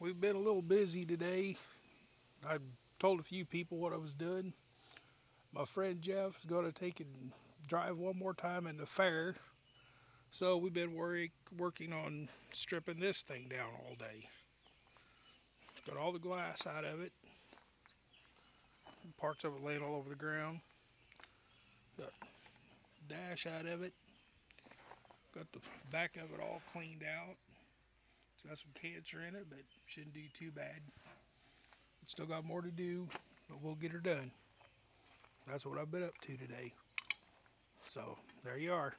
we've been a little busy today. I told a few people what I was doing. My friend Jeff's going to take and drive one more time in the fair. So we've been working on stripping this thing down all day. Got all the glass out of it. Parts of it laying all over the ground. Got dash out of it. Got the back of it all cleaned out. It's got some cancer in it, but shouldn't do too bad. Still got more to do, but we'll get her done. That's what I've been up to today. So there you are.